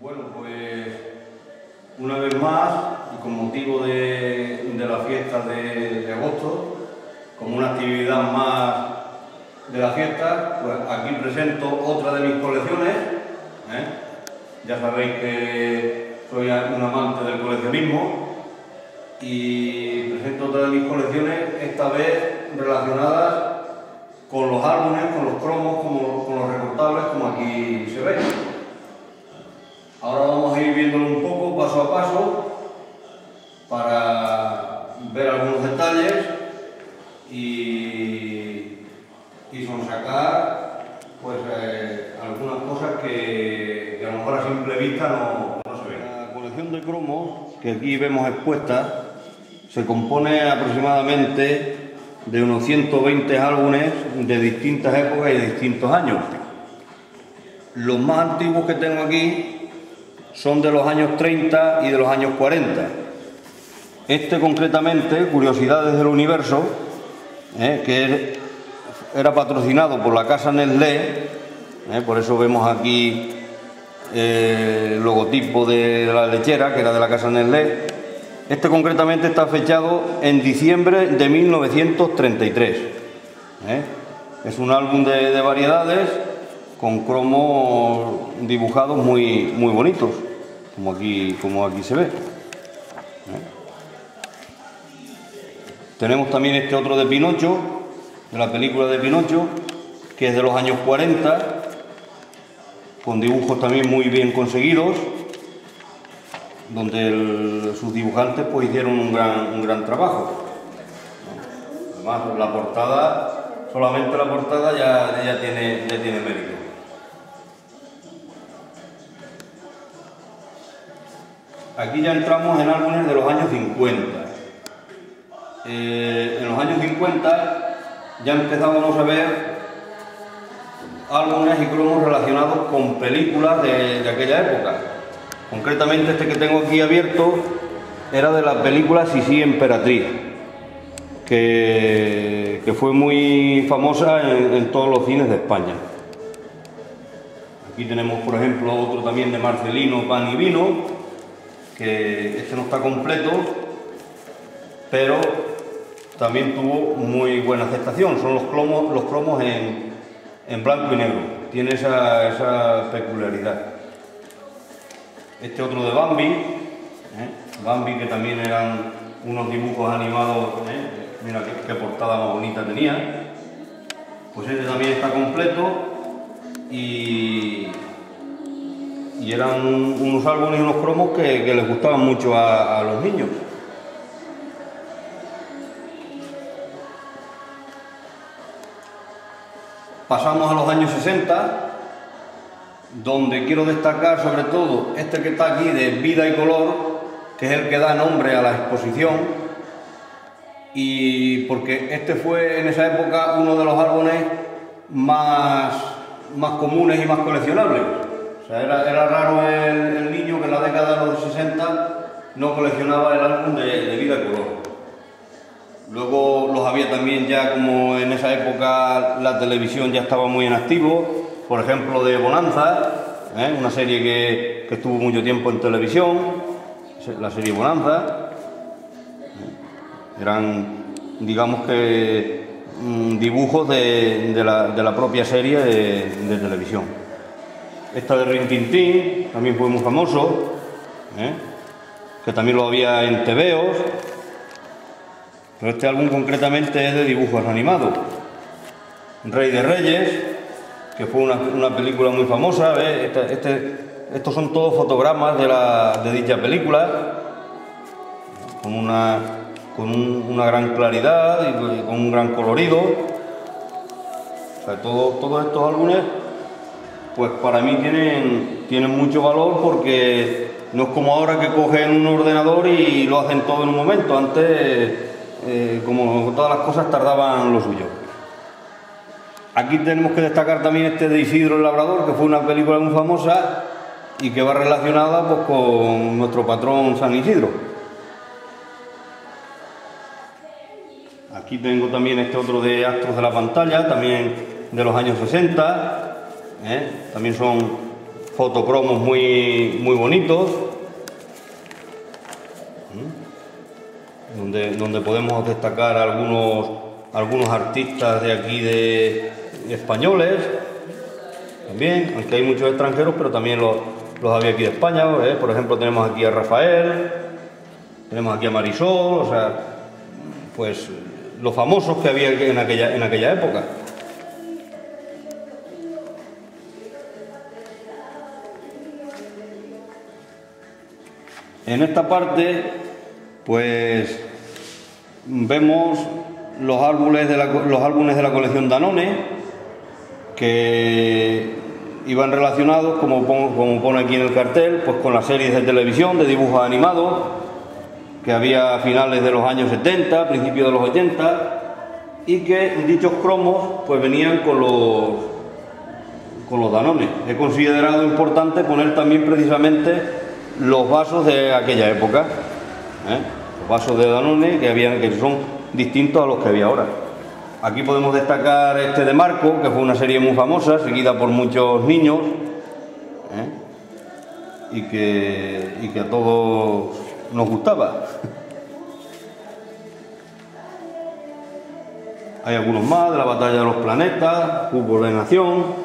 Bueno, pues una vez más, y con motivo de, de la fiesta de, agosto, como una actividad más de la fiesta, pues aquí presento otra de mis colecciones. ¿eh? Ya sabéis que soy un amante del coleccionismo y presento otra de mis colecciones, esta vez relacionadas con los álbumes, con los cromos, con los recortables, como aquí se ve. Viéndolo un poco, paso a paso, para ver algunos detalles y, y sonsacar pues, eh, algunas cosas que, que, a lo mejor a simple vista no, no se ven. La colección de cromos que aquí vemos expuesta se compone aproximadamente de unos 120 álbumes de distintas épocas y de distintos años. Los más antiguos que tengo aquí son de los años 30 y de los años 40. Este concretamente, Curiosidades del Universo, eh, que era patrocinado por la casa Nestlé, eh, por eso vemos aquí eh, el logotipo de la lechera, que era de la casa Nestlé, este concretamente está fechado en diciembre de 1933. ¿eh? Es un álbum de, variedades con cromos dibujados muy, muy bonitos, como aquí, como aquí se ve. ¿eh? Tenemos también este otro de Pinocho, de la película de Pinocho, que es de los años 40, con dibujos también muy bien conseguidos donde sus dibujantes pues hicieron un gran, un gran trabajo. Además, la portada, solamente la portada ya, ya, tiene, ya tiene mérito. Aquí ya entramos en álbumes de los años 50. Eh, en los años 50 ya empezábamos a ver álbumes y cromos relacionados con películas de, aquella época Concretamente este que tengo aquí abierto era de la película Sisi Emperatriz, que, fue muy famosa en, todos los cines de España. Aquí tenemos, por ejemplo, otro también de Marcelino, Pan y Vino, que este no está completo, pero también tuvo muy buena aceptación. Son los cromos, los cromos en, blanco y negro. Tiene esa, esa peculiaridad. Este otro de Bambi, ¿eh? Bambi que también eran unos dibujos animados, ¿eh? mira qué, portada más bonita tenía. Pues este también está completo y, y eran unos álbumes y unos cromos que, les gustaban mucho a, a los niños. Pasamos a los años 60 donde quiero destacar sobre todo este que está aquí de vida y color, que es el que da nombre a la exposición, y porque este fue en esa época uno de los álbumes más, más comunes y más coleccionables. Sea, era, raro el, niño que en la década de los 60 no coleccionaba el álbum de, de vida y color. Luego los había también ya como en esa época la televisión ya estaba muy en activo, por ejemplo, de Bonanza, ¿eh? una serie que, estuvo mucho tiempo en televisión, la serie Bonanza. Eran, digamos que, mm, dibujos de, la, propia serie de, televisión. Esta de Rintintín también fue muy famoso, ¿eh? que también lo había en TVOs, pero este álbum concretamente es de dibujos animados. Rey de Reyes, que fue una, película muy famosa. Este, este, estos son todos fotogramas de, la, de dicha película, con una, con una gran claridad y con un gran colorido. O todos estos álbumes, pues para mí tienen, tienen mucho valor porque no es como ahora que cogen un ordenador y lo hacen todo en un momento. Antes, eh, como todas las cosas, tardaban lo suyo. Aquí tenemos que destacar también este de Isidro el Labrador, que fue una película muy famosa y que va relacionada pues, con nuestro patrón San Isidro. Aquí tengo también este otro de Astros de la Pantalla, también de los años 60. ¿Eh? También son fotocromos muy, muy bonitos, donde, donde podemos destacar algunos, algunos artistas de aquí de españoles, también, aunque hay muchos extranjeros, pero también los, los había aquí de España, ¿eh? por ejemplo tenemos aquí a Rafael, tenemos aquí a Marisol, o sea, pues los famosos que había en aquella, en aquella época. En esta parte, pues vemos los álbumes de la, colección Danone que iban relacionados, como, como pone aquí en el cartel, pues con las series de televisión de dibujos animados que había a finales de los años 70, principios de los 80 y que dichos cromos pues venían con los con los danones. He considerado importante poner también precisamente los vasos de aquella época, ¿eh? los vasos de Danone que, habían, que son distintos a los que había ahora. Aquí podemos destacar este de Marco, que fue una serie muy famosa, seguida por muchos niños, ¿eh? y, que, y que a todos nos gustaba. Hay algunos más de la batalla de los planetas, fútbol de nación.